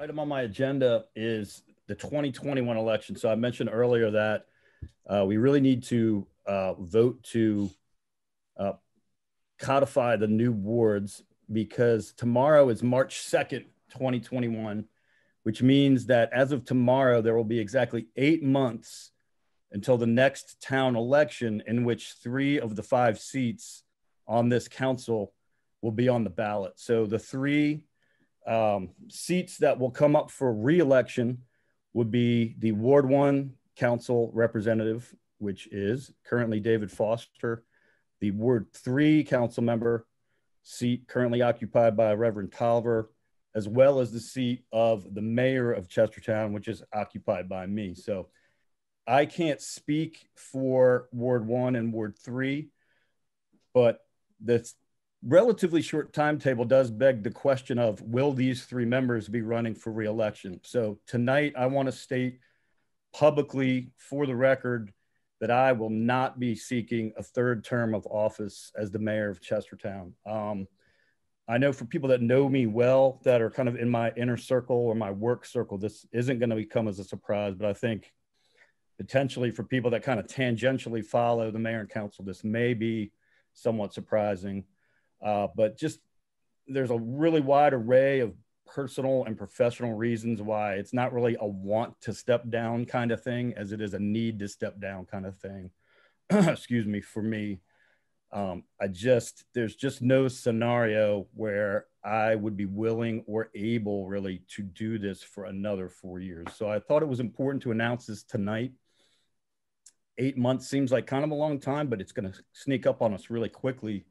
item on my agenda is the 2021 election. So I mentioned earlier that uh, we really need to uh, vote to uh, codify the new wards because tomorrow is March 2nd, 2021, which means that as of tomorrow, there will be exactly eight months until the next town election in which three of the five seats on this council will be on the ballot. So the three um, seats that will come up for reelection would be the Ward 1 Council representative, which is currently David Foster, the Ward 3 council member seat currently occupied by Reverend Tolliver, as well as the seat of the mayor of Chestertown, which is occupied by me. So I can't speak for Ward 1 and Ward 3, but the relatively short timetable does beg the question of will these three members be running for reelection? So tonight, I want to state publicly for the record that I will not be seeking a third term of office as the mayor of Chestertown. Um, I know for people that know me well, that are kind of in my inner circle or my work circle, this isn't going to become as a surprise, but I think potentially for people that kind of tangentially follow the mayor and council, this may be somewhat surprising. Uh, but just there's a really wide array of personal and professional reasons why it's not really a want to step down kind of thing as it is a need to step down kind of thing. Excuse me, for me. Um, I just, there's just no scenario where I would be willing or able really to do this for another four years. So I thought it was important to announce this tonight. Eight months seems like kind of a long time, but it's going to sneak up on us really quickly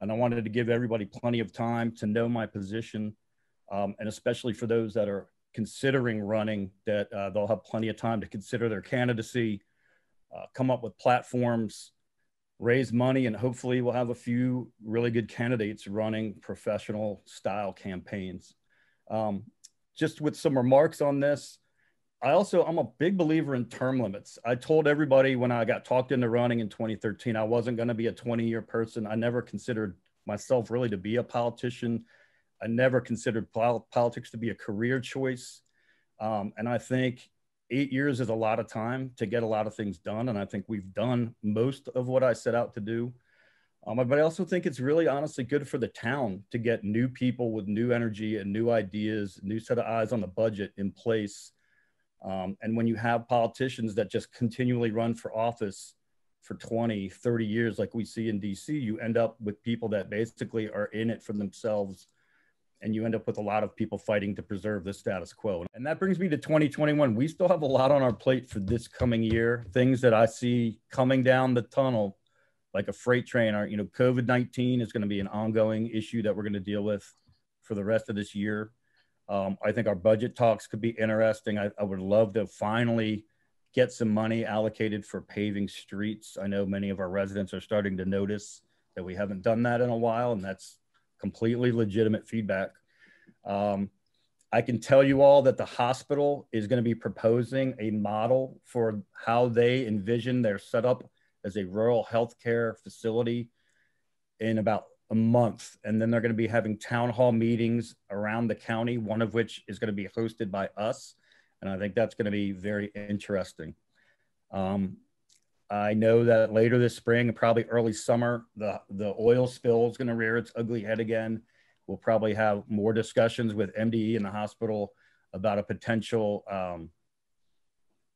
and I wanted to give everybody plenty of time to know my position, um, and especially for those that are considering running, that uh, they'll have plenty of time to consider their candidacy, uh, come up with platforms, raise money, and hopefully we'll have a few really good candidates running professional style campaigns. Um, just with some remarks on this, I also I'm a big believer in term limits. I told everybody when I got talked into running in 2013 I wasn't going to be a 20 year person. I never considered myself really to be a politician. I never considered pol- politics to be a career choice. Um, and I think eight years is a lot of time to get a lot of things done. And I think we've done most of what I set out to do. Um, but I also think it's really honestly good for the town to get new people with new energy and new ideas, new set of eyes on the budget in place um, and when you have politicians that just continually run for office for 20, 30 years, like we see in DC, you end up with people that basically are in it for themselves. And you end up with a lot of people fighting to preserve the status quo. And that brings me to 2021. We still have a lot on our plate for this coming year. Things that I see coming down the tunnel, like a freight train, are, you know, COVID 19 is going to be an ongoing issue that we're going to deal with for the rest of this year. Um, I think our budget talks could be interesting. I, I, would love to finally get some money allocated for paving streets. I know many of our residents are starting to notice that we haven't done that in a while, and that's completely legitimate feedback. Um, I can tell you all that the hospital is going to be proposing a model for how they envision their setup as a rural healthcare facility in about a month. And then they're going to be having town hall meetings around the county, one of which is going to be hosted by us. And I think that's going to be very interesting. Um, I know that later this spring, and probably early summer, the, the oil spill is going to rear its ugly head again. We'll probably have more discussions with MDE and the hospital about a potential um,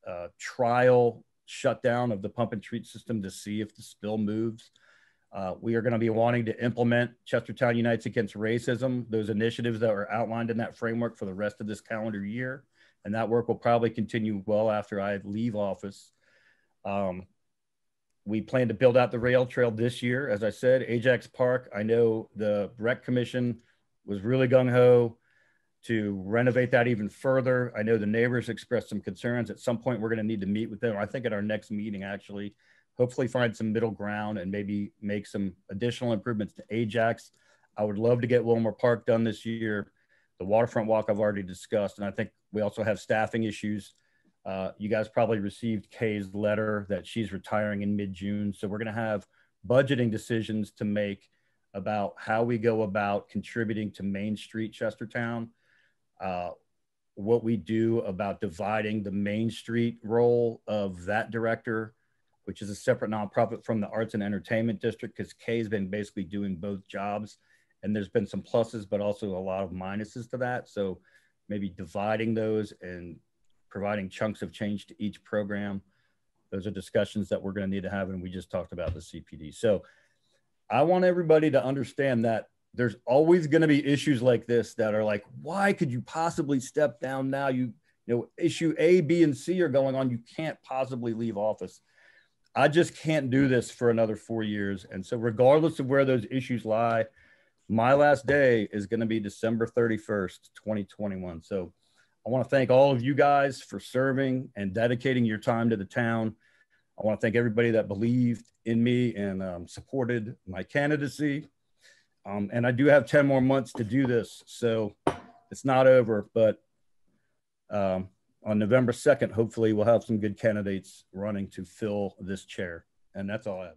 uh, trial shutdown of the pump and treat system to see if the spill moves. Uh, we are going to be wanting to implement Chestertown Unites Against Racism, those initiatives that are outlined in that framework for the rest of this calendar year. And that work will probably continue well after I leave office. Um, we plan to build out the rail trail this year. As I said, Ajax Park, I know the Rec Commission was really gung ho to renovate that even further. I know the neighbors expressed some concerns. At some point, we're going to need to meet with them. I think at our next meeting, actually, hopefully find some middle ground and maybe make some additional improvements to Ajax. I would love to get Wilmer Park done this year. The waterfront walk I've already discussed, and I think we also have staffing issues. Uh, you guys probably received Kay's letter that she's retiring in mid-June, so we're going to have budgeting decisions to make about how we go about contributing to Main Street Chestertown. Uh, what we do about dividing the Main Street role of that director, which is a separate nonprofit from the Arts and Entertainment District, because Kay's been basically doing both jobs. And there's been some pluses, but also a lot of minuses to that. So maybe dividing those and providing chunks of change to each program. Those are discussions that we're going to need to have. And we just talked about the CPD. So I want everybody to understand that there's always going to be issues like this that are like, why could you possibly step down now? You, you know, issue A, B, and C are going on. You can't possibly leave office. I just can't do this for another four years. And so, regardless of where those issues lie, my last day is going to be December 31st, 2021. So, I want to thank all of you guys for serving and dedicating your time to the town. I want to thank everybody that believed in me and um, supported my candidacy. Um, and I do have 10 more months to do this. So it's not over, but um, on November 2nd, hopefully we'll have some good candidates running to fill this chair. And that's all I have